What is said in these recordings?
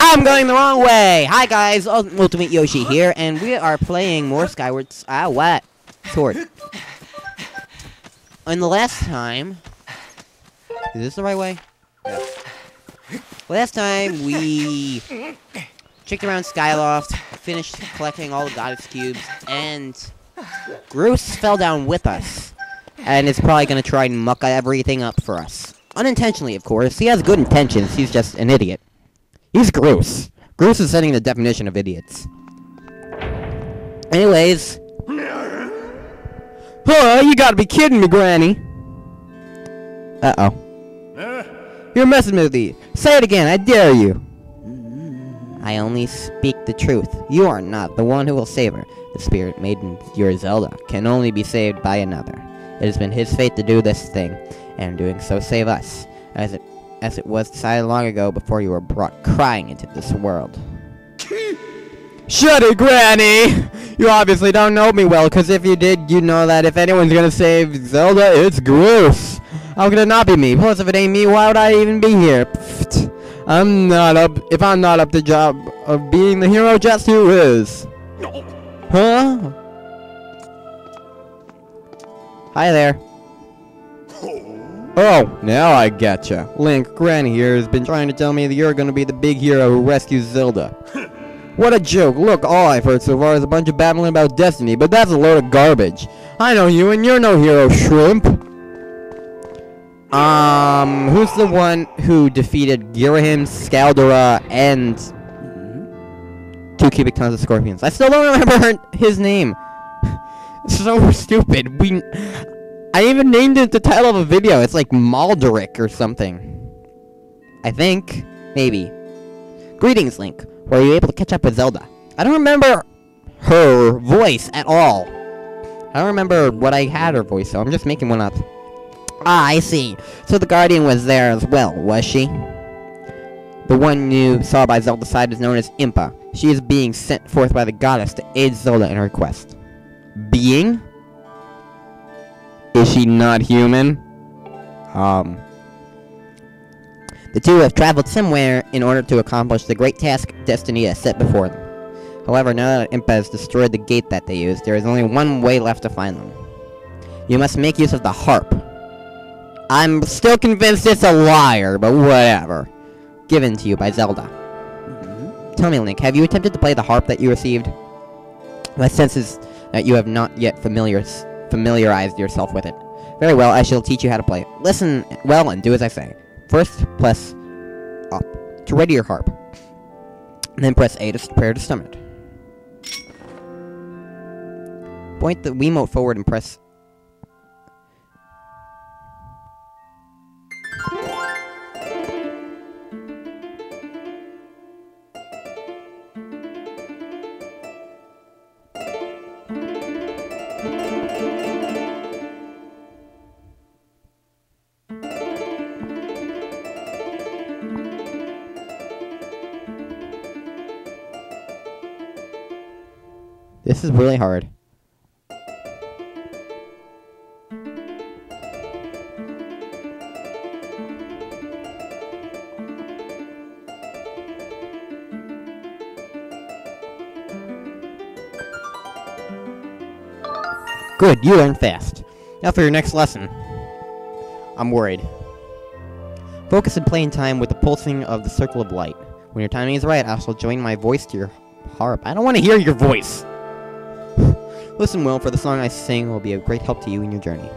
I'm going the wrong way! Hi guys, Ultimate Yoshi here, and we are playing more Skyward... Ah, what? Sword. And the last time... Is this the right way? Yeah. Last time, we... Checked around Skyloft, finished collecting all the goddess cubes, and... Groose fell down with us. And is probably gonna try and muck everything up for us. Unintentionally, of course. He has good intentions, he's just an idiot. He's gross. Groose is setting the definition of idiots. Anyways. Huh, you gotta be kidding me, Granny. Uh-oh. You're messing with me. Say it again, I dare you. I only speak the truth. You are not the one who will save her. The spirit maiden, your Zelda, can only be saved by another. It has been his fate to do this thing, and in doing so save us, as it as it was decided long ago before you were brought crying into this world. Shut it, Granny! You obviously don't know me well, because if you did, you'd know that if anyone's gonna save Zelda, it's Groose. How could it not be me? Plus, if it ain't me, why would I even be here? Pfft. I'm not up. If I'm not up to the job of being the hero, just who is? Huh? Hi there. Oh. oh, now I getcha. Link, Granny here has been trying to tell me that you're gonna be the big hero who rescues Zelda. what a joke. Look, all I've heard so far is a bunch of babbling about destiny, but that's a load of garbage. I know you, and you're no hero, shrimp. Um, who's the one who defeated Girahim, Scaldera, and two cubic tons of scorpions? I still don't remember her, his name. so stupid. We, I even named it the title of a video. It's like Malderic or something. I think, maybe. Greetings, Link. Were you able to catch up with Zelda? I don't remember her voice at all. I don't remember what I had her voice, so I'm just making one up. Ah, I see. So the Guardian was there as well, was she? The one you saw by Zelda's side is known as Impa. She is being sent forth by the goddess to aid Zelda in her quest. Being? Is she not human? Um. The two have traveled somewhere in order to accomplish the great task Destiny has set before them. However, now that Impa has destroyed the gate that they used, there is only one way left to find them. You must make use of the harp. I'm still convinced it's a liar, but whatever. Given to you by Zelda. Mm-hmm. Tell me, Link, have you attempted to play the harp that you received? My sense is that you have not yet familiar familiarized yourself with it. Very well, I shall teach you how to play. Listen well and do as I say. First, press up to ready your harp. Then press A to prepare to strum it. Point the Wiimote forward and press This is really hard. Good, you learned fast. Now for your next lesson. I'm worried. Focus and play in time with the pulsing of the circle of light. When your timing is right, I shall join my voice to your harp. I don't want to hear your voice! Listen well, for the song I sing will be of great help to you in your journey.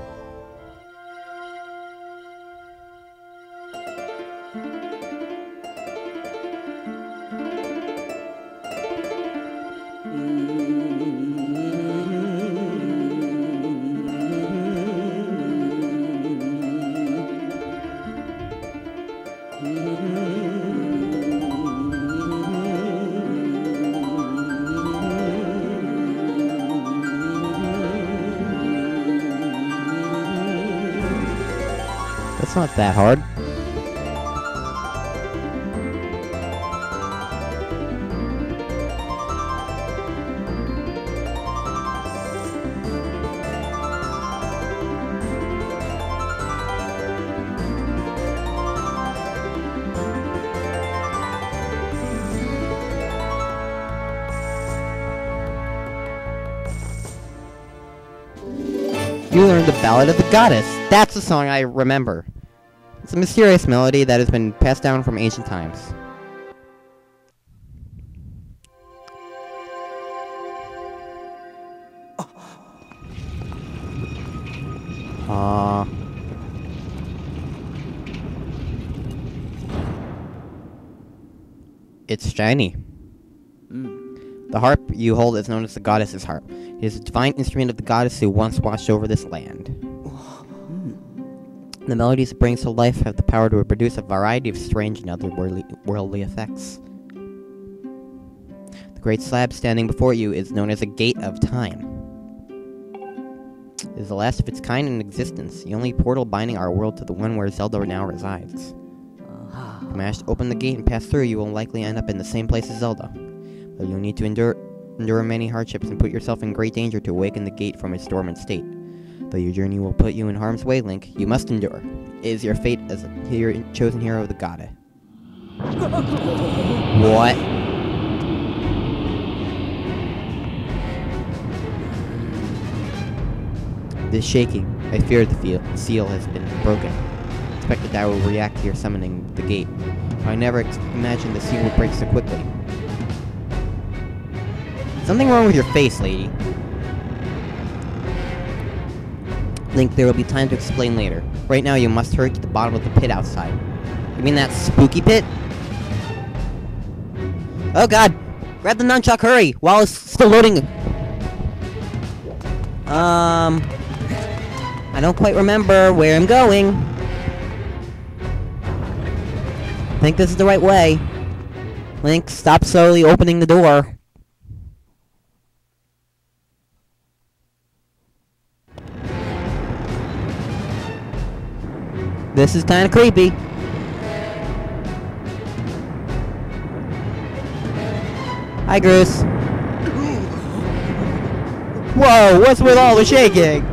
not that hard. You learned the Ballad of the Goddess. That's the song I remember. It's a mysterious melody that has been passed down from ancient times. Uh, it's shiny. The harp you hold is known as the goddess's harp. It is a divine instrument of the goddess who once watched over this land. The melodies it brings to life have the power to produce a variety of strange and otherworldly worldly effects. The great slab standing before you is known as a gate of time. It is the last of its kind in existence, the only portal binding our world to the one where Zelda now resides. If you manage to open the gate and pass through, you will likely end up in the same place as Zelda. But you'll need to endure endure many hardships and put yourself in great danger to awaken the gate from its dormant state. Though your journey will put you in harm's way, Link, you must endure. It is your fate as a hero, chosen hero of the Goddess. what? This shaking, I fear the feel- seal has been broken. Expected that I will react to your summoning the gate. I never imagined the seal would break so quickly. Something wrong with your face, lady. Link, there will be time to explain later. Right now, you must hurry to the bottom of the pit outside. You mean that spooky pit? Oh god! Grab the nunchuck, hurry! While it's still loading! Um... I don't quite remember where I'm going. I think this is the right way. Link, stop slowly opening the door. This is kind of creepy. Hi, Groose. Whoa, what's with all the shaking?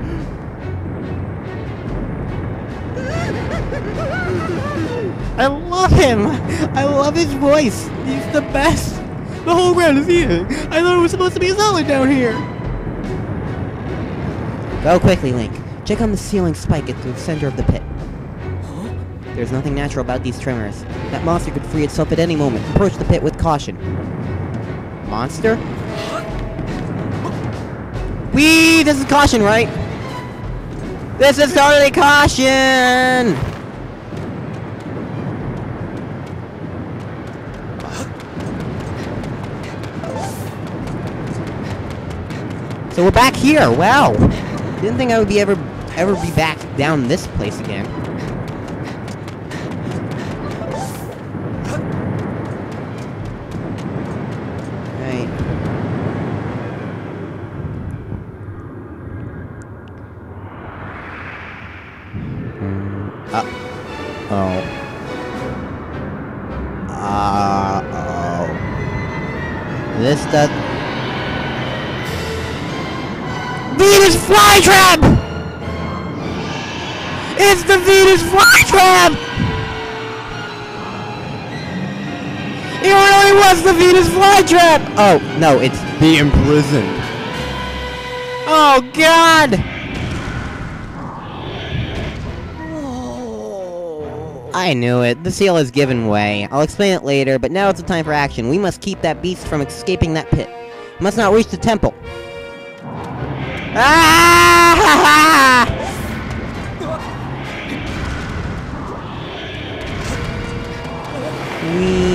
I love him! I love his voice! He's the best! The whole ground is here! I thought it was supposed to be solid down here! Go quickly, Link. Check on the ceiling spike at the center of the pit. There's nothing natural about these tremors. That monster could free itself at any moment. Approach the pit with caution. Monster? Wee! This is caution, right? This is totally caution! So we're back here. Wow. Didn't think I would be ever ever be back down this place again. Right. Mm, uh oh. Uh oh. This does. Venus flytrap! It's the Venus flytrap! It really was the Venus flytrap! Oh, no, it's the imprisoned. Oh, God! I knew it. The seal has given way. I'll explain it later, but now it's the time for action. We must keep that beast from escaping that pit. must not reach the temple. Ah! Whee!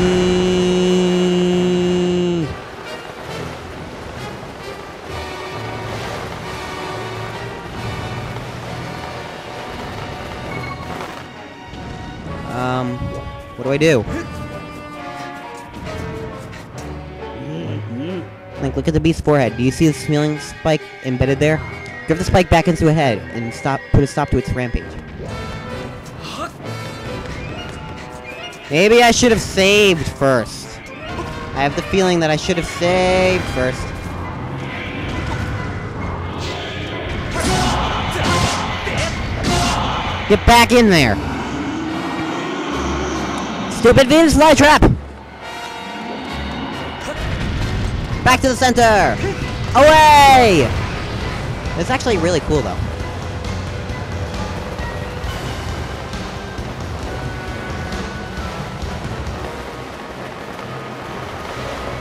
Do I do? Mm-hmm. Like, look at the beast's forehead. Do you see the smelling spike embedded there? Give the spike back into a head and stop. Put a stop to its rampage. Maybe I should have saved first. I have the feeling that I should have saved first. Get back in there! Stupid Venus flytrap! Back to the center! Away! It's actually really cool though.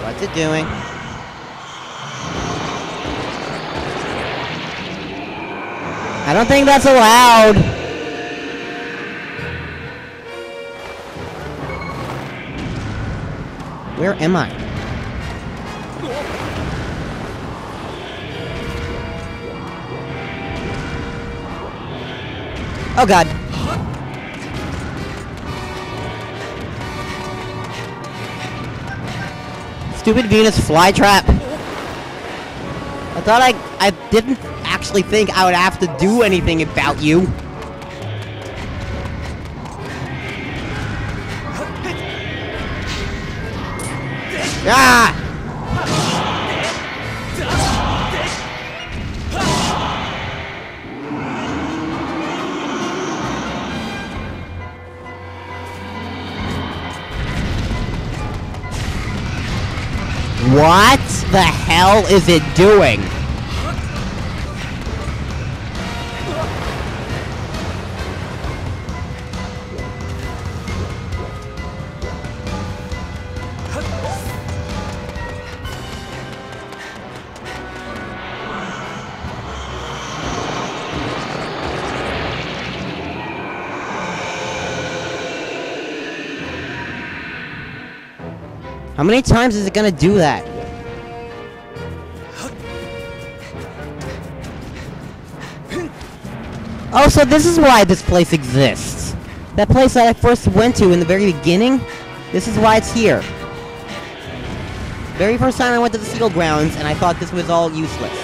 What's it doing? I don't think that's allowed. Where am I? Oh god. Stupid Venus flytrap. I thought I I didn't actually think I would have to do anything about you. Ah! What the hell is it doing? How many times is it gonna do that? Oh, so this is why this place exists. That place that I first went to in the very beginning? This is why it's here. Very first time I went to the Seal Grounds, and I thought this was all useless.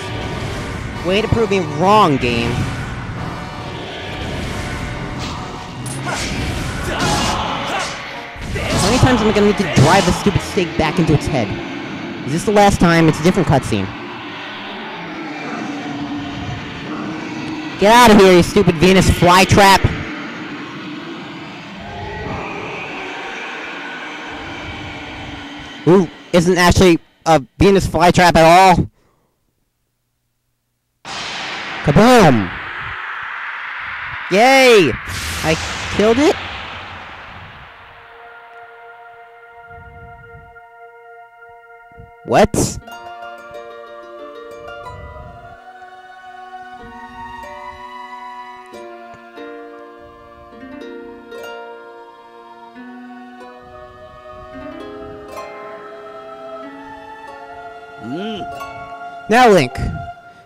Way to prove me wrong, game. Many times am I gonna need to drive the stupid stake back into its head? Is this the last time? It's a different cutscene. Get out of here, you stupid Venus flytrap! Who isn't actually a Venus flytrap at all? Kaboom! Yay! I killed it? What? Hmm. Now, Link!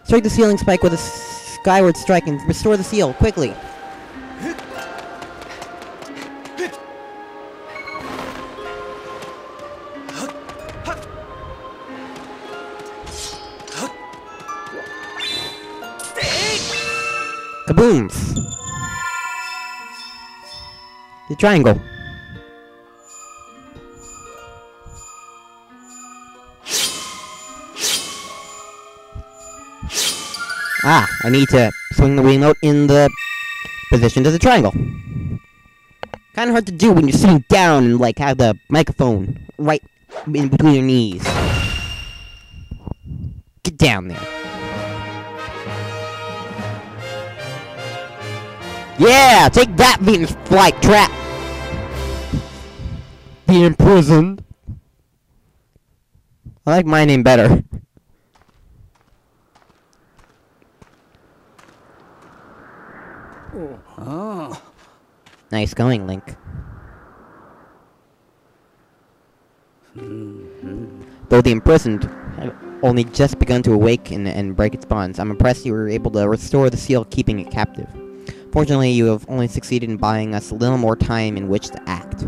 Strike the ceiling spike with a skyward strike and restore the seal, quickly! Triangle. Ah, I need to swing the Wiimote in the position to the triangle. Kinda hard to do when you're sitting down and, like, have the microphone right in between your knees. Get down there. Yeah, take that, Venus flight trap. Be imprisoned. I like my name better. Oh. Nice going, Link. Though the imprisoned have only just begun to awaken and break its bonds, I'm impressed you were able to restore the seal, keeping it captive. Fortunately, you have only succeeded in buying us a little more time in which to act.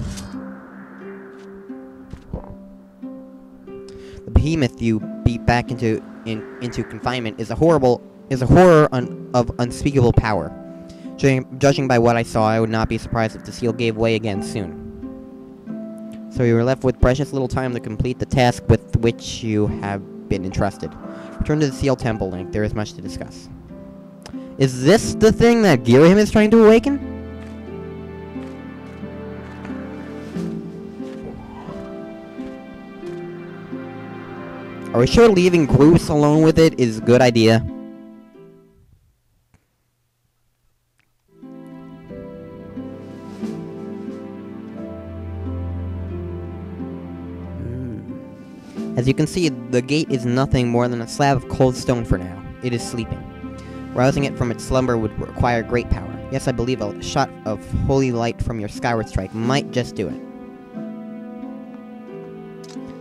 Behemoth you beat back into in, into confinement is a horrible is a horror un, of unspeakable power. Judging, judging by what I saw, I would not be surprised if the seal gave way again soon. So you are left with precious little time to complete the task with which you have been entrusted. Return to the Seal Temple, Link. There is much to discuss. Is this the thing that Girahim is trying to awaken? Are we sure leaving Groose alone with it is a good idea? As you can see, the gate is nothing more than a slab of cold stone for now. It is sleeping. Rousing it from its slumber would require great power. Yes, I believe a shot of holy light from your skyward strike might just do it.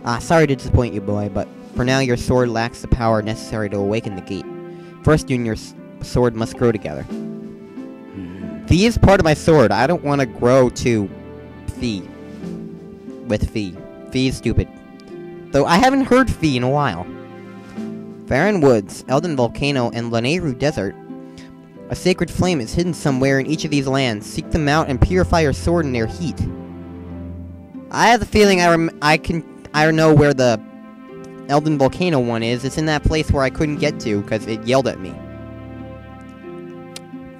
Ah, sorry to disappoint you, boy, but for now your sword lacks the power necessary to awaken the gate. First, you and your sword must grow together. Hmm. Fi is part of my sword. I don't want to grow to Fi. With Fi. Fi is stupid. Though I haven't heard Fi in a while. Faron Woods, Eldin Volcano, and Lanayru Desert. A sacred flame is hidden somewhere in each of these lands. Seek them out and purify your sword in their heat. I have the feeling I rem I can I know where the Eldin Volcano one is. It's in that place where I couldn't get to because it yelled at me.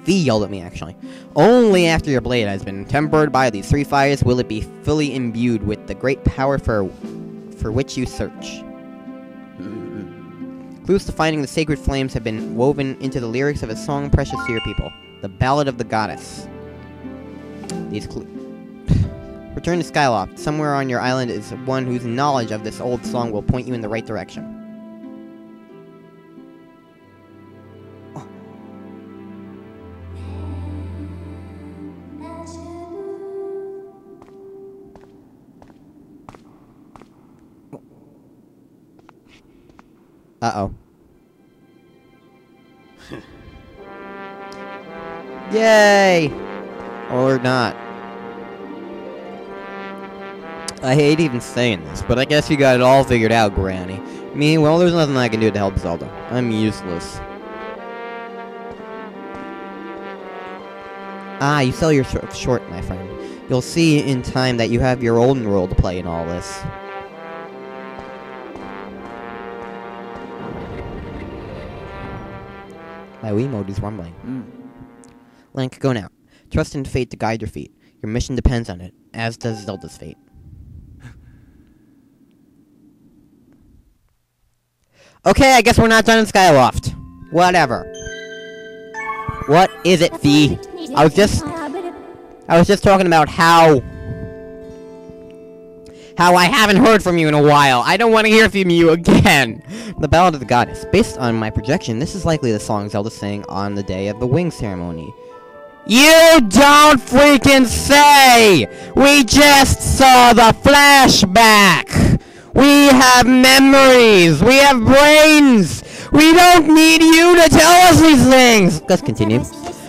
Fi yelled at me, actually. Only after your blade has been tempered by these three fires will it be fully imbued with the great power for, for which you search. Hmm. Clues to finding the sacred flames have been woven into the lyrics of a song precious to your people, the Ballad of the Goddess. These clues. Return to Skyloft. Somewhere on your island is one whose knowledge of this old song will point you in the right direction. Uh-oh. Yay! Or not. I hate even saying this, but I guess you got it all figured out, Granny. Me, well, there's nothing I can do to help Zelda. I'm useless. Ah, you sell your short, my friend. You'll see in time that you have your own role to play in all this. My Wiimote is rumbling. Mm. Link, go now. Trust in fate to guide your feet. Your mission depends on it, as does Zelda's fate. Okay, I guess we're not done in Skyloft. Whatever. What is it, Fi? I was just... I was just talking about how how I haven't heard from you in a while. I don't want to hear from you again. The Ballad of the Goddess. Based on my projection, this is likely the song Zelda sang on the day of the wing ceremony. You don't freaking say! We just saw the flashback! We have memories! We have brains! We don't need you to tell us these things! Let's continue.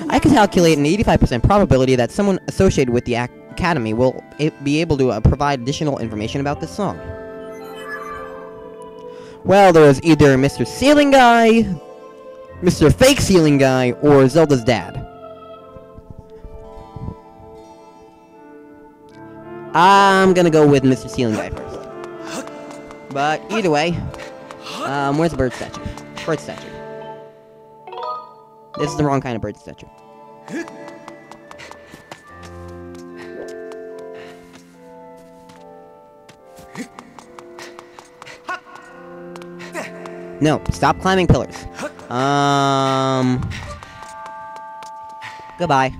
I can calculate an 85% probability that someone associated with the Academy will be able to uh, provide additional information about this song. Well, there is either Mr. Ceiling Guy, Mr. Fake Ceiling Guy, or Zelda's dad. I'm gonna go with Mr. Ceiling Guy first. But either way, um, where's the bird statue? Bird statue. This is the wrong kind of bird statue. No, stop climbing pillars. Um... Goodbye.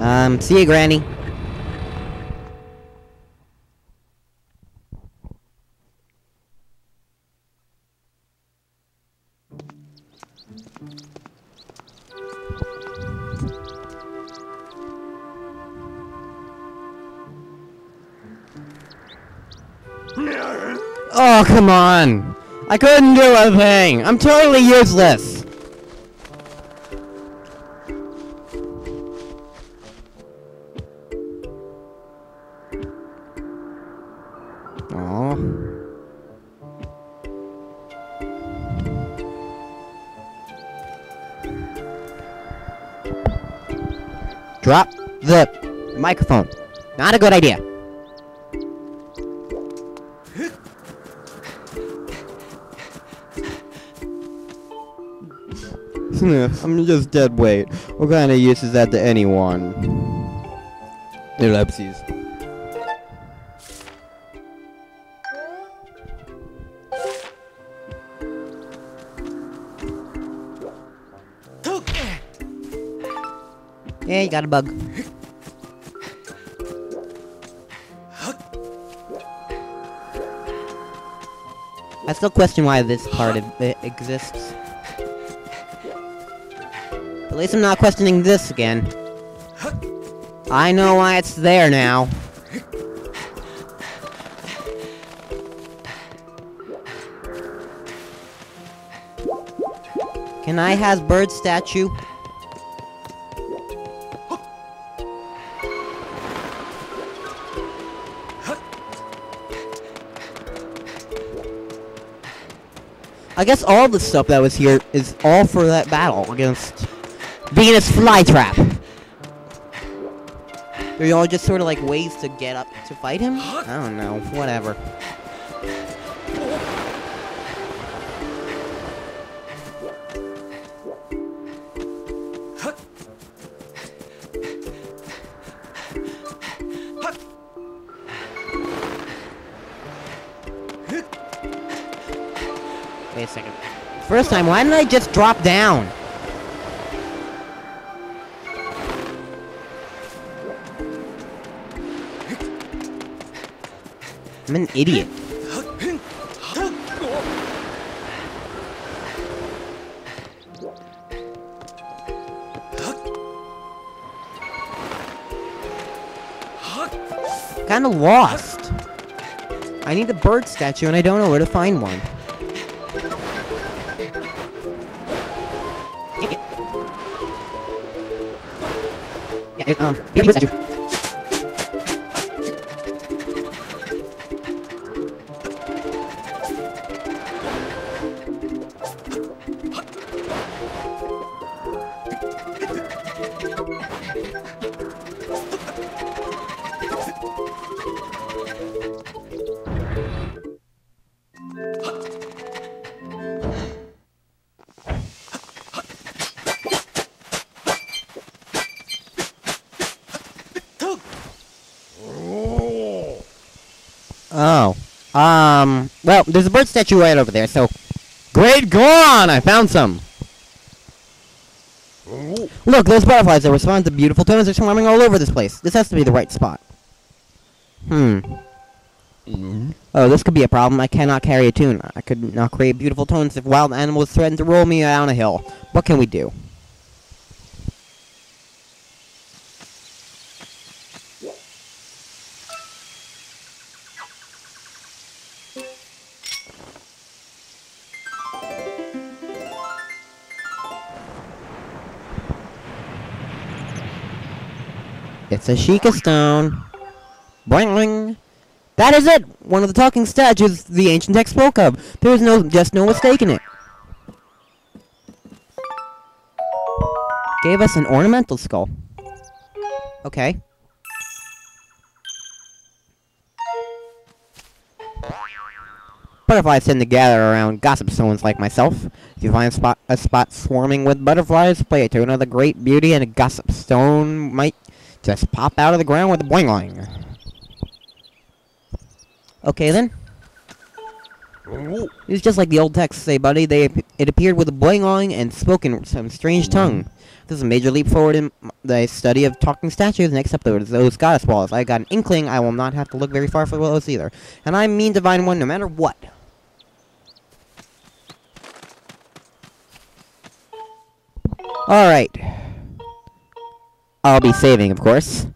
Um, see you, Granny. Oh, come on! I couldn't do a thing! I'm totally useless! Drop the microphone. Not a good idea. I'm just dead weight. What kind of use is that to anyone? Ellipses. Yeah, you got a bug. I still question why this part exists. At least I'm not questioning this again. I know why it's there now. Can I have bird statue? I guess all the stuff that was here is all for that battle against Venus Flytrap. Are you all just sort of like ways to get up to fight him? I don't know. Whatever. First time, why didn't I just drop down? I'm an idiot. Kinda lost. I need a bird statue and I don't know where to find one. Yeah, um, bird statue. Oh. Um, well, there's a bird statue right over there, so... Great gone! I found some! Look, those butterflies that respond to beautiful tones are swarming all over this place. This has to be the right spot. Hmm. Oh, this could be a problem. I cannot carry a tune. I could not create beautiful tones if wild animals threaten to roll me down a hill. What can we do? It's a Sheikah stone. Boing boing. That is it! One of the talking statues the ancient text spoke of. There is no just no mistake in it. Gave us an ornamental skull. Okay. Butterflies tend to gather around gossip stones like myself. If you find a spot, a spot swarming with butterflies, play a tune of the great beauty and a gossip stone might just pop out of the ground with a boing boing. Okay then. It's just like the old texts say, buddy. They it appeared with a boing boing and spoke in some strange mm-hmm. tongue. This is a major leap forward in the study of talking statues. Next up, those those goddess walls. I got an inkling I will not have to look very far for those either, and I mean to find one no matter what. All right. I'll be saving, of course.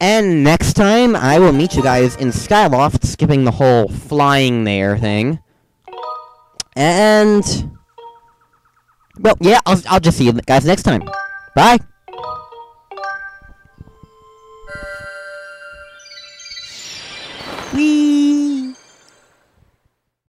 And next time, I will meet you guys in Skyloft, skipping the whole flying there thing. And... Well, yeah, I'll, I'll just see you guys next time. Bye!